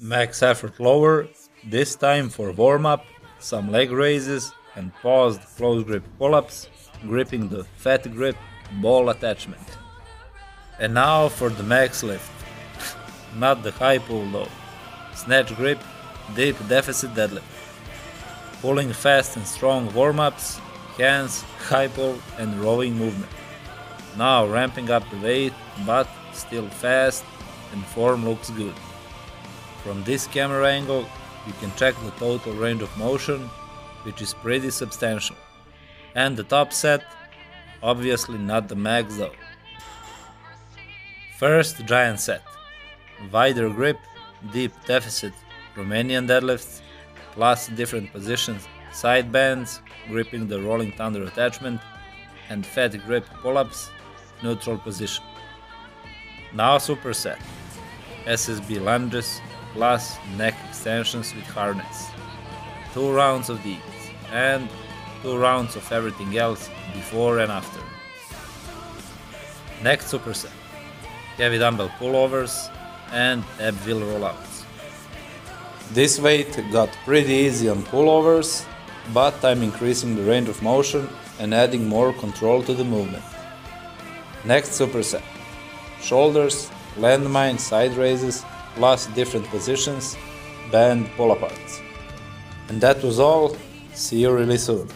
Max effort lower, this time for warm up, some leg raises and paused close grip pull ups, gripping the fat grip ball attachment. And now for the max lift. Not the high pull though. Snatch grip, deep deficit deadlift. Pulling fast and strong warm ups, hands, high pull, and rowing movement. Now ramping up the weight, but still fast, and form looks good. From this camera angle, you can check the total range of motion, which is pretty substantial. And the top set, obviously not the max though. First giant set. Wider grip, deep deficit, Romanian deadlifts, plus different positions, side bends, gripping the rolling thunder attachment, and fat grip pull-ups, neutral position. Now superset. SSB lunges, plus neck extensions with harness. Two rounds of these, and two rounds of everything else before and after. Next superset. Heavy dumbbell pullovers and ab wheel rollouts. This weight got pretty easy on pullovers, but I'm increasing the range of motion and adding more control to the movement. Next superset. Shoulders, landmine side raises, plus different positions, band pull aparts. And that was all. See you really soon.